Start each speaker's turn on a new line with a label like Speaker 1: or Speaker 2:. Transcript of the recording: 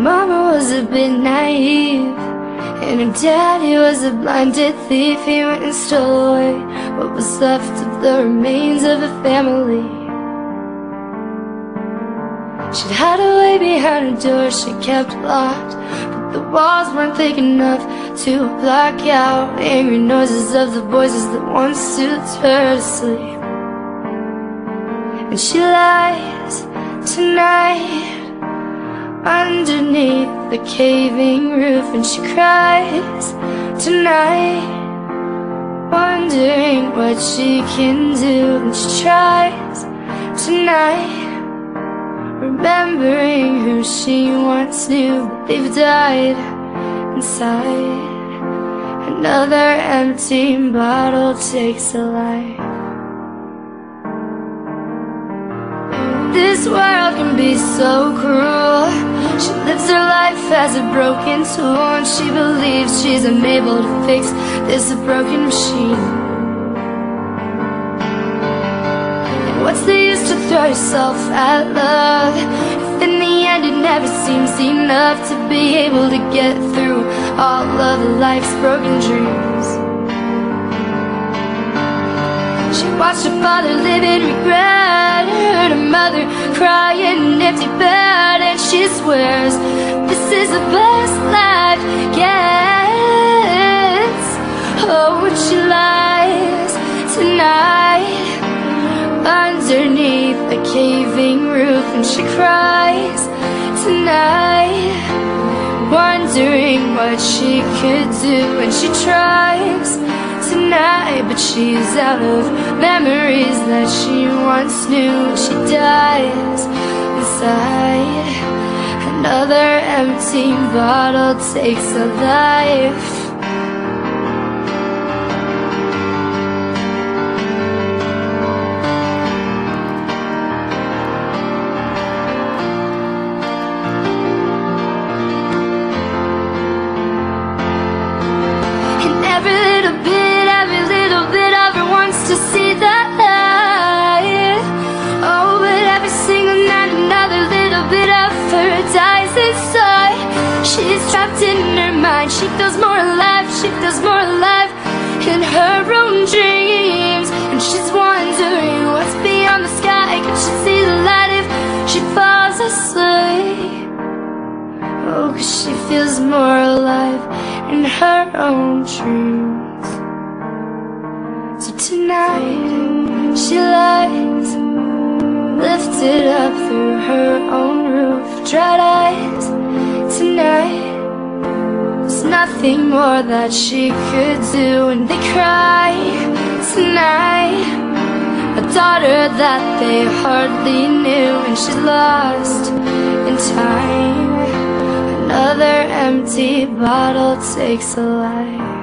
Speaker 1: Mama was a bit naive And her daddy was a blinded thief. He went and stole away What was left of the remains of a family. She'd hide away behind her door. She kept locked But the walls weren't thick enough to block out Angry noises of the voices that once soothed her to sleep. And she lies tonight underneath the caving roof and she cries tonight wondering what she can do. And she tries tonight remembering who she once knew but they've died inside. Another empty bottle takes a life. This world can be so cruel life as a broken tool And she believes she's unable to fix this broken machine. And what's the use to throw yourself at love? If in the end it never seems enough To be able to get through all of life's broken dreams. She watched her father live in regret Heard her mother cry in an empty bed And she swears this is the best life gets. Oh, she lies tonight? Underneath a caving roof And she cries tonight Wondering what she could do And she tries tonight. But she's out of memories that she once knew. She dies inside Another empty bottle takes a life dies inside. She's trapped in her mind. She feels more alive, she feels more alive In her own dreams. And she's wondering what's beyond the sky. Can she see the light if she falls asleep? Oh, cause she feels more alive in her own dreams. So tonight she lies Lifted up through her Dried eyes tonight. There's nothing more that she could do And they cry tonight. A daughter that they hardly knew And she's lost in time. Another empty bottle takes a life